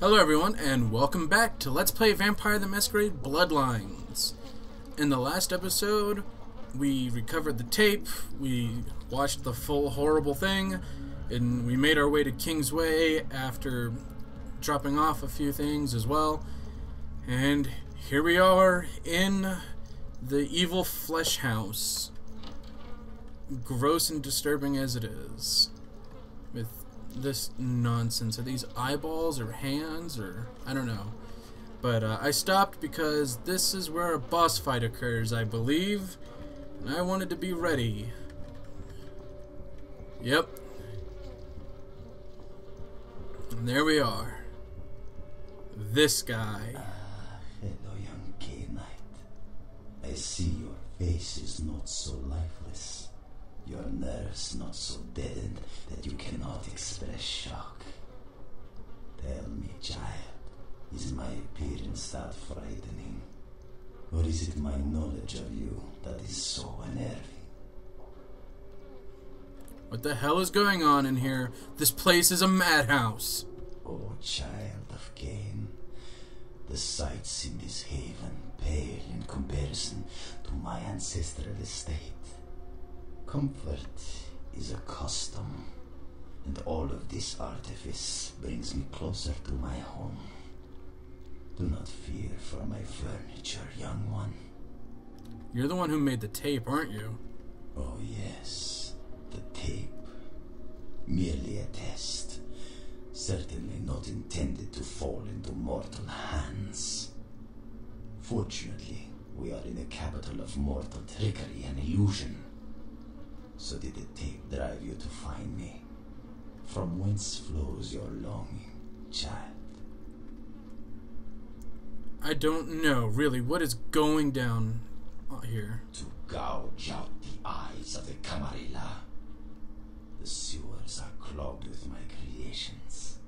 Hello everyone, and welcome back to Let's Play Vampire the Masquerade Bloodlines. In the last episode, we recovered the tape, we watched the full horrible thing, and we made our way to Kingsway after dropping off a few things as well. And here we are in the evil flesh house. Gross and disturbing as it is. This nonsense. Are these eyeballs or hands or I don't know. But uh, I stopped because this is where a boss fight occurs, I believe. And I wanted to be ready. Yep. And there we are. This guy. Ah, hello, young knight. I see your face is not so lifeless. Your nerves not so deadened that you cannot express shock. Tell me, child, is my appearance that frightening? Or is it my knowledge of you that is so unnerving? What the hell is going on in here? This place is a madhouse. Oh, child of Cain, the sights in this haven pale in comparison to my ancestral estate. Comfort is a custom, and all of this artifice brings me closer to my home. Do not fear for my furniture, young one. You're the one who made the tape, aren't you? Oh, yes, the tape. Merely a test. Certainly not intended to fall into mortal hands. Fortunately, we are in the capital of mortal trickery and illusion. So did the tape drive you to find me? From whence flows your longing, child? I don't know, really, what is going down here. To gouge out the eyes of the Camarilla. The sewers are clogged with my creations.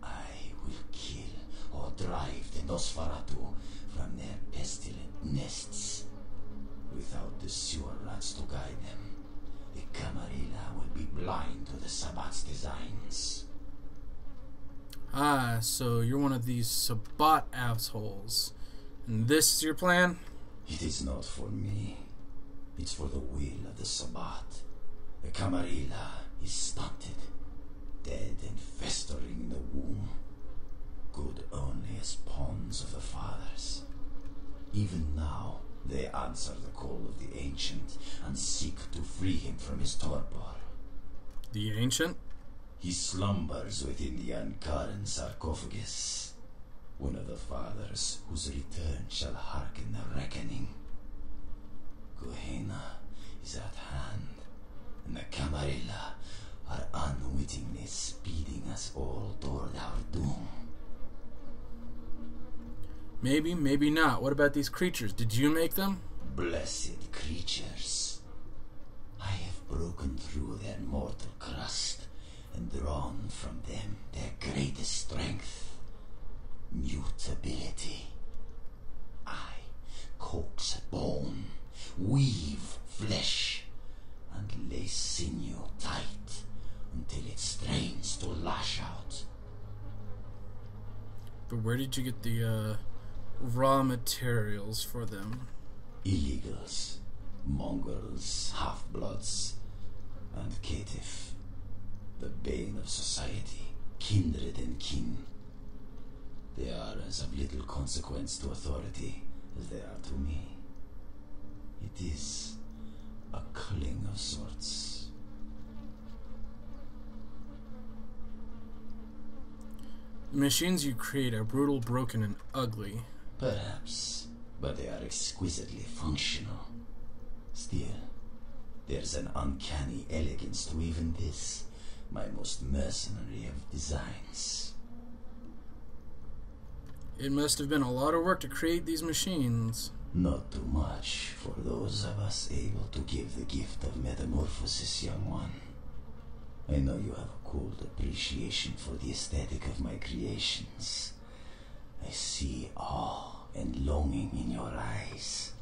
I will kill or drive the Nosferatu from their pestilent nests. Without the sewer rats to guide them, the Camarilla will be blind to the Sabbat's designs. Ah, so you're one of these Sabbat assholes. And this is your plan? It is not for me. It's for the will of the Sabbat. The Camarilla is stunted, dead and festering in the womb. Good only as pawns of the fathers. Even now, they answer the call of the Ancient and seek to free him from his torpor. The Ancient? He slumbers within the Ankaran sarcophagus. One of the fathers whose return shall hearken the reckoning. Gehenna is at hand, and the Camarilla are unwittingly speeding us all toward our doom. Maybe, maybe not. What about these creatures? Did you make them? Blessed creatures. I have broken through their mortal crust and drawn from them their greatest strength mutability. I coax bone, weave flesh, and lay sinew tight until it strains to lash out. But where did you get the uh, raw materials for them? Illegals, mongrels, half bloods, and caitiff, the bane of society, kindred and kin. They are as of little consequence to authority as they are to me. It is a culling of sorts. The machines you create are brutal, broken, and ugly. Perhaps, but they are exquisitely functional. Still, there's an uncanny elegance to even this, my most mercenary of designs. It must have been a lot of work to create these machines. Not too much for those of us able to give the gift of metamorphosis, young one. I know you have a cold appreciation for the aesthetic of my creations. I see awe and longing in your eyes.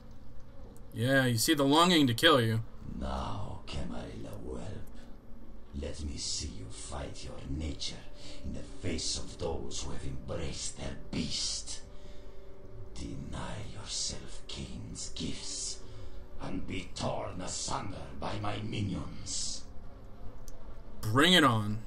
Yeah, you see the longing to kill you. Now, Camarilla whelp, Let me see you fight your nature in the face of those who have embraced their beast. Deny yourself Cain's gifts and be torn asunder by my minions. Bring it on.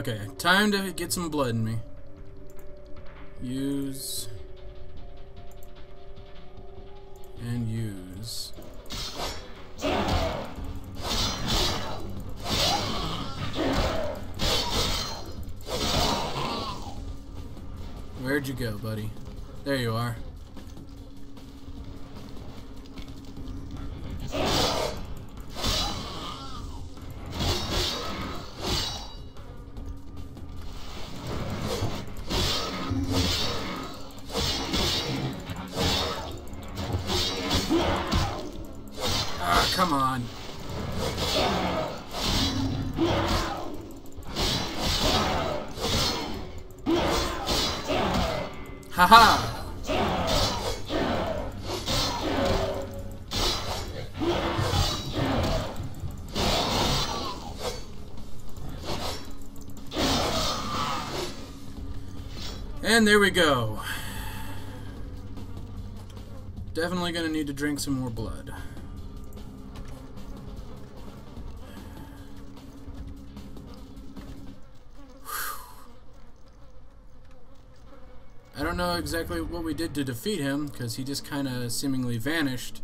Okay, time to get some blood in me. Use. And use. Where'd you go, buddy? There you are. Haha! And there we go. Definitely gonna need to drink some more blood. I don't know exactly what we did to defeat him, because he just kind of seemingly vanished.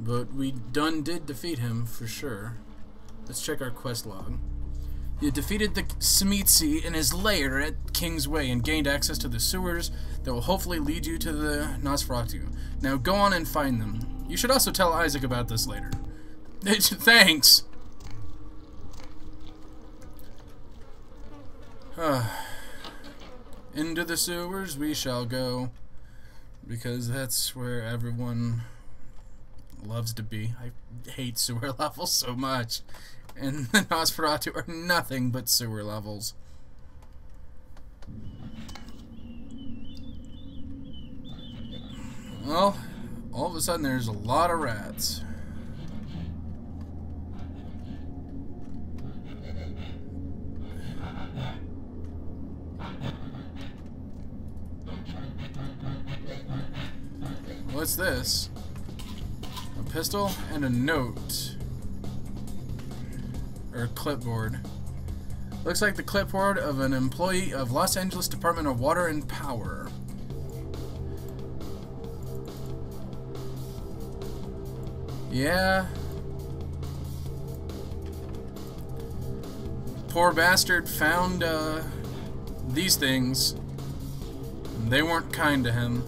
But we done did defeat him, for sure. Let's check our quest log. You defeated the Tzimisce in his lair at Kingsway and gained access to the sewers that will hopefully lead you to the Nosferatu. Now go on and find them. You should also tell Isaac about this later. Thanks! Into the sewers we shall go, because that's where everyone loves to be. I hate sewer levels so much, and the Nosferatu are nothing but sewer levels. Well, all of a sudden there's a lot of rats. What's this? A pistol and a note. Or a clipboard. Looks like the clipboard of an employee of Los Angeles Department of Water and Power. Yeah. Poor bastard found uh, these things. They weren't kind to him.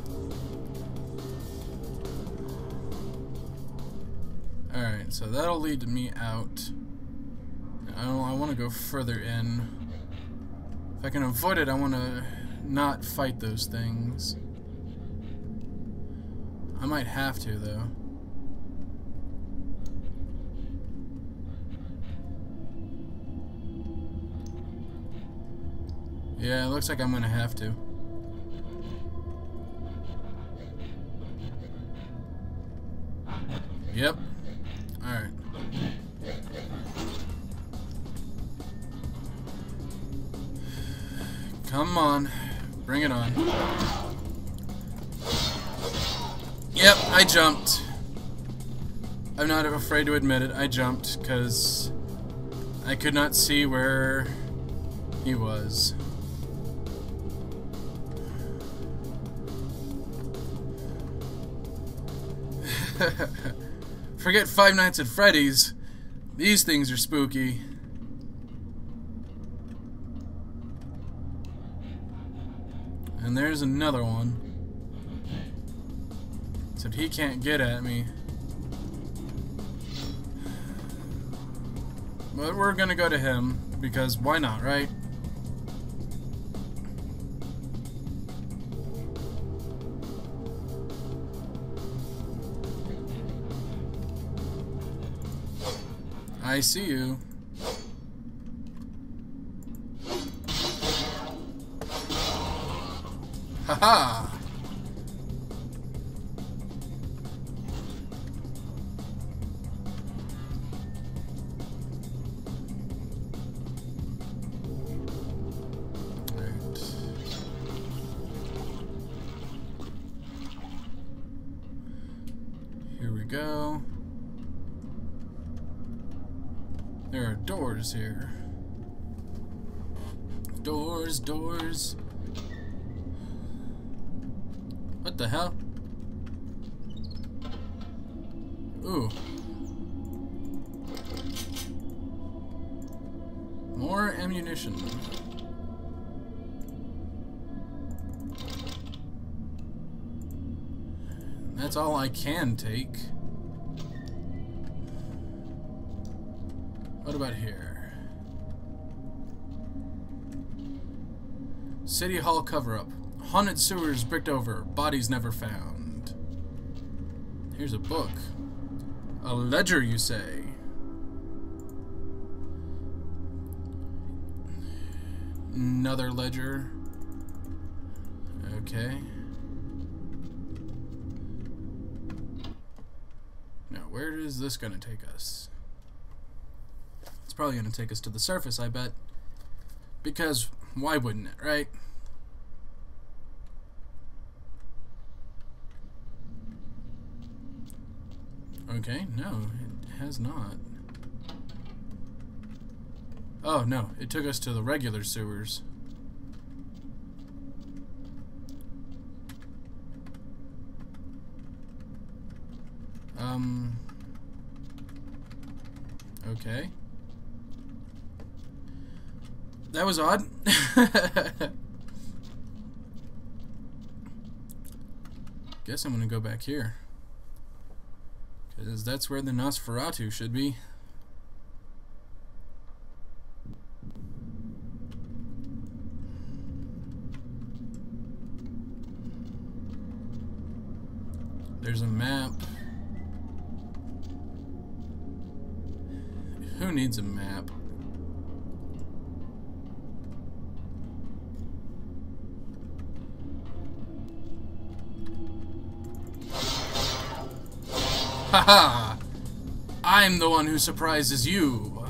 So that'll lead me out. I, I want to go further in. If I can avoid it, I want to not fight those things. I might have to, though. Yeah, it looks like I'm gonna have to. Yep. Come on. Bring it on. Yep, I jumped. I'm not afraid to admit it. I jumped because I could not see where he was. Forget Five Nights at Freddy's. These things are spooky. And there's another one. Except he can't get at me. But we're gonna go to him, because why not, right? I see you. Here we go. There are doors here. Doors, doors. What the hell? Ooh. More ammunition. That's all I can take. What about here? City Hall cover-up. Haunted sewers bricked over. Bodies never found. Here's a book. A ledger, you say? Another ledger. Okay. Now, where is this going to take us? It's probably going to take us to the surface, I bet. Because why wouldn't it, right? Okay, no, it has not. Oh, no, it took us to the regular sewers. Um... Okay. That was odd. Guess I'm gonna go back here. Because that's where the Nosferatu should be. There's a map. Who needs a map? Haha! I'm the one who surprises you.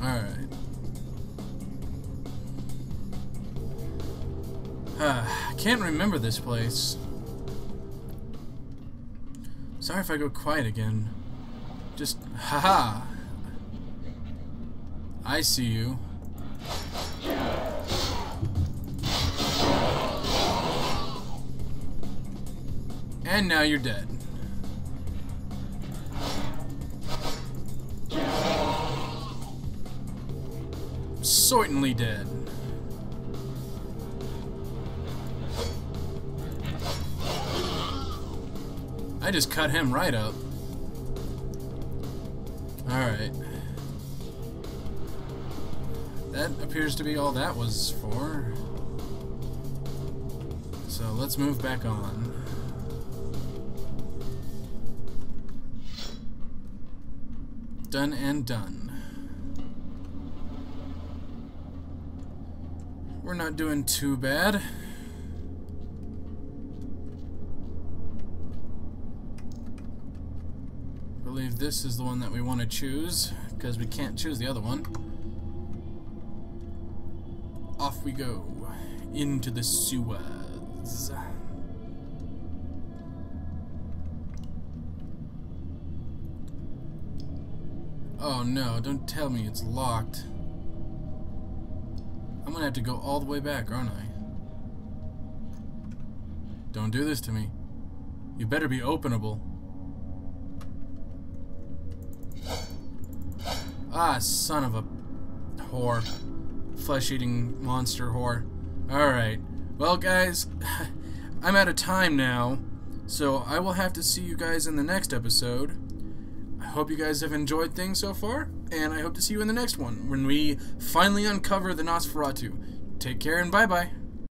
Alright. I can't remember this place. Sorry if I go quiet again. Just, haha. I see you. And now you're dead. Certainly dead. I just cut him right up. Alright. That appears to be all that was for. So let's move back on. Done and done. We're not doing too bad. I believe this is the one that we want to choose, because we can't choose the other one. Off we go, into the sewers. Oh no, don't tell me it's locked. I'm gonna have to go all the way back, aren't I? Don't do this to me. You better be openable. Ah, son of a whore. Flesh-eating monster whore. Alright. Well, guys, I'm out of time now, so I will have to see you guys in the next episode. Hope you guys have enjoyed things so far, and I hope to see you in the next one when we finally uncover the Nosferatu. Take care and bye bye.